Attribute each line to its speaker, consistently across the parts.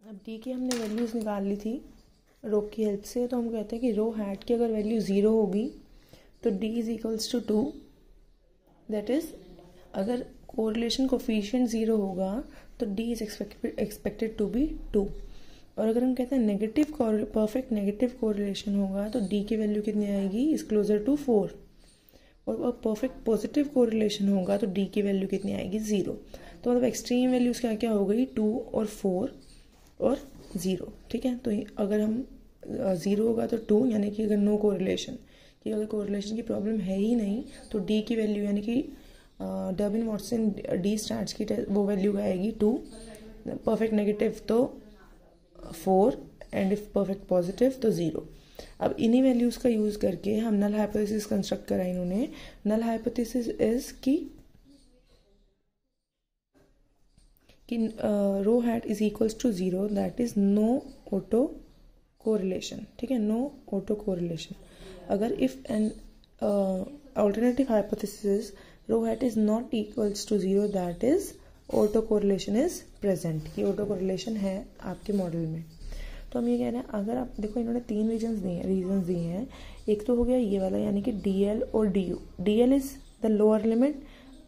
Speaker 1: अब डी की हमने वैल्यूज़ निकाल ली थी रो की हेल्प से तो हम कहते हैं कि रो हैट की अगर वैल्यू ज़ीरो होगी तो D is equals to two that is अगर कोरिलेशन कोफिशिएंट ज़ीरो होगा तो D is expected expected to be two और अगर हम कहते हैं नेगेटिव परफेक्ट नेगेटिव कोरिलेशन होगा तो डी की वैल्यू कितनी आएगी? इज़ क्लोजर टू फोर और परफेक्ट पॉजिटिव कोरिलेशन होगा तो डी की वैल्यू कितनी आएगी? ज़ीरो तो मतलब एक्सट्रीम वैल्यूज़ क्या क्या हो गई? टू और फोर और ज़ीरो, ठीक है? तो अगर हम ज़ीरो होगा तो टू यानी कि अगर नो कोरिलेशन कि अगर कोरिलेशन की प्रॉब्लम है ही नहीं तो डी की वैल्यू यानी कि डबिन वॉटसन डी स्टार्ट की वो वैल्यू आएगी टू परफेक्ट नेगेटिव तो four and if perfect positive तो ज़ीरो अब इन्हीं वैल्यूज़ का यूज़ करके हम नल हाइपोथेसिस कंस्ट्रक्ट करा इन्होंने। नल हाइपोथेसिस इज़ की कि rho hat is equals to zero that is no auto correlation ठीक है? नो ऑटो कोरिलेशन अगर if an alternative hypothesis rho hat is not equals to zero that is auto correlation is present कि auto correlation है आपके model में. तो हम ये कह रहे हैं, अगर आप, देखो इन्होंने तीन रीजन दिए हैं रीजन दिए हैं। एक तो हो गया ये वाला, यानी कि डी एल और D U D L is the lower limit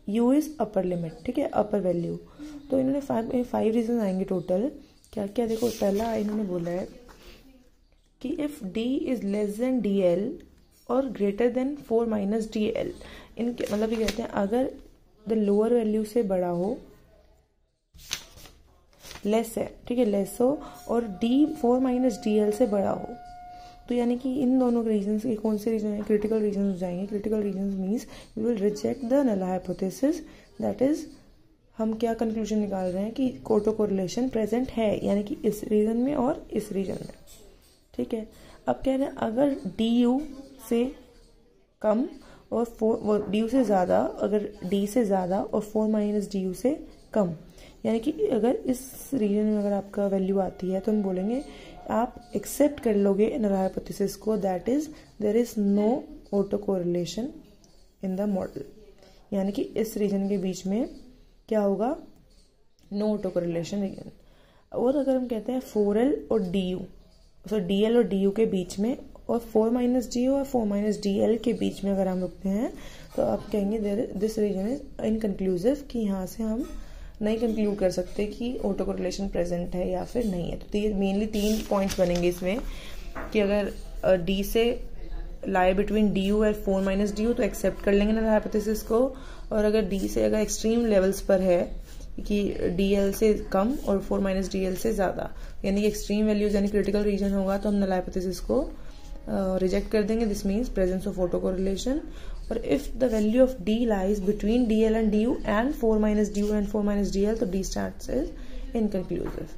Speaker 1: U is upper limit ठीक है? अपर वैल्यू तो इन्होंने फाइव फाइव रीजन आएँगे टोटल क्या क्या देखो, पहला इन्होंने बोला है कि if D is less than D L और greater than four minus D L इनके मतलब ये कहते हैं, अगर द लोअर वैल्यू से बड़ा हो लेस है, ठीक है लेस हो, और D four minus D L से बड़ा हो तो यानी कि इन दोनों रीजन के कौन से रीजन है? क्रिटिकल रीजन हो जाएँगे। Critical region means we will reject the null hypothesis that is हम क्या कंक्लूजन निकाल रहे हैं कि कोटो कोरिलेशन प्रेजेंट है, यानी कि इस रीजन में और इस रीजन में। ठीक है? अब कह रहे हैं, अगर डी यू से कम और फोर डी यू से ज़्यादा, अगर डी से ज़्यादा और फोर माइनस डी यू से कम, यानी कि अगर इस रीजन में अगर आपका वैल्यू आती है तो हम बोलेंगे, आप एक्सेप्ट कर लोगे नल हाइपोथेसिस को that is there is no auto correlation in the model यानी कि इस रीजन के बीच में क्या होगा? नो ऑटो कोरिलेशन और अगर हम कहते हैं फोर एल और D U so D L और डी यू के बीच में और फोर माइनस डी यू और फोर माइनस डी एल के बीच में अगर हम रुकते हैं तो आप कहेंगे दिस रीजन इज़ इनकन्क्लूसिव कि यहाँ से हम नहीं कंक्लूड कर सकते कि ऑटो कोरिलेशन प्रेजेंट है या फिर नहीं है। तो ये मेनली तीन पॉइंट्स बनेंगे इसमें कि अगर डी से लाई बिटवीन डी यू और फोर माइनस डी यू तो एक्सेप्ट कर लेंगे ना हाइपोथेसिस को। और अगर डी से अगर एक्सट्रीम लेवल्स पर है कि डी एल से कम और फोर माइनस डी एल से ज़्यादा यानी कि एक्सट्रीम वैल्यूज़ यानी क्रिटिकल रीजन होगा तो हम नल हाइपोथेसिस को रिजेक्ट uh, कर देंगे। This means presence of auto correlation और if the value of D lies between D L and D U and four minus D U and four minus D L तो D start is inconclusive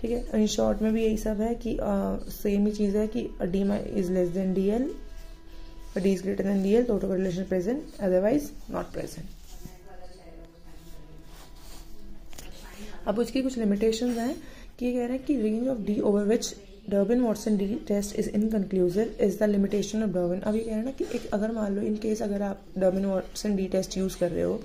Speaker 1: ठीक है? In short में भी यही सब है कि सेम uh, ही चीज़ है कि D is less than D L is greater than D L तो auto correlation present otherwise not present अब उसकी कुछ लिमिटेशंस हैं कि ये कह रहे हैं कि range of D over which Durbin Watson D test is inconclusive is the limitation of Durbin अब ये कह रहे हैं ना कि एक अगर मान लो इन केस अगर आप Durbin Watson D test use कर रहे हो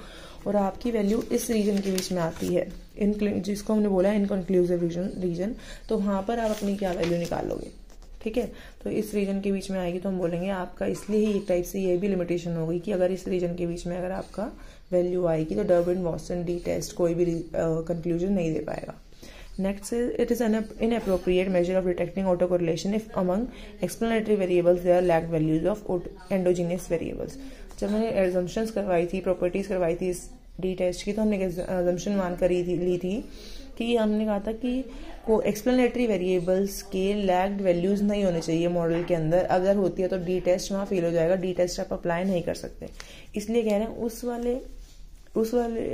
Speaker 1: और आपकी वैल्यू इस रीजन के बीच में आती है इन जिसको हमने बोला है इनकन्क्लूसिव रीजन रीजन तो वहाँ पर आप अपनी क्या वैल्यू निकालोगे? ठीक है तो इस रीजन के बीच में आएगी तो हम बोलेंगे आपका इसलिए ही एक टाइप से ये भी लिमिटेशन होगी कि अगर इस रीजन के बीच में अगर आपका वैल्यू आएगी तो डर्बिन वॉटसन डी टेस्ट कोई भी कंक्लूजन uh, नहीं दे पाएगा Next is it is an inappropriate measure of detecting autocorrelation if among explanatory variables there are lagged values of endogenous variables. जब मैंने एजम्पन्स करवाई थी प्रॉपर्टीज़ करवाई थी इस डी टेस्ट की तो हमने एजम्पन मान कर ली थी कि हमने कहा था कि को एक्सप्लेनेटरी वेरिएबल्स के लैग्ड वैल्यूज़ नहीं होने चाहिए मॉडल के अंदर। अगर होती है तो डी टेस्ट वहाँ फेल हो जाएगा। डी टेस्ट आप अप्लाई नहीं कर सकते। इसलिए कह रहे हैं, उस वाले उस वाले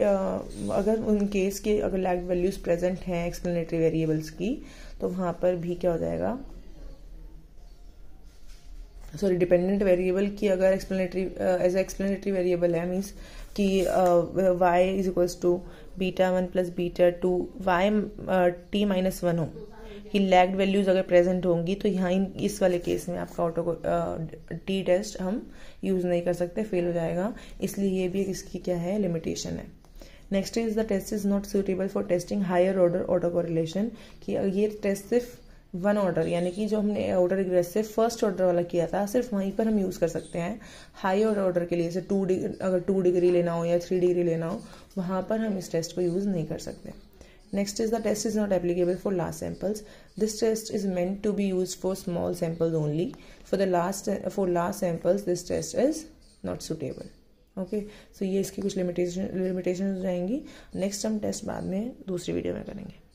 Speaker 1: अगर उन केस के अगर लैग वैल्यूज़ प्रेजेंट हैं एक्सप्लेनेटरी वेरिएबल्स की तो वहाँ पर भी क्या हो जाएगा? सॉरी डिपेंडेंट वेरिएबल की अगर एक्सप्लेनेटरी एज एक्सप्लेनेटरी वेरिएबल है मीन्स कि Y is equals to beta one plus beta two Y T minus one हो, कि लैग्ड वैल्यूज़ अगर प्रेजेंट होंगी तो यहाँ इस वाले केस में आपका ऑटो को टी टेस्ट हम यूज़ नहीं कर सकते फेल हो जाएगा। इसलिए ये भी इसकी क्या है लिमिटेशन है। Next is the test is not suitable for testing higher order auto correlation कि ये टेस्ट सिर्फ़ वन ऑर्डर, यानी कि जो हमने ऑर्डर रिग्रेसिव फ़र्स्ट ऑर्डर वाला किया था, सिर्फ़ वहीं पर हम यूज़ कर सकते हैं। हाई ऑर्डर के लिए, जैसे टू डिग्री अगर टू डिग्री लेना हो या थ्री डिग्री लेना हो, वहाँ पर हम इस टेस्ट को यूज़ नहीं कर सकते। Next is the test is not applicable for last samples this test is meant to be use for small samples only for the last for last samples this test is not suitable okay so ये इसकी कुछ limitation limitation हो जाएँगी next हम test बाद में दूसरी video में करेंगे।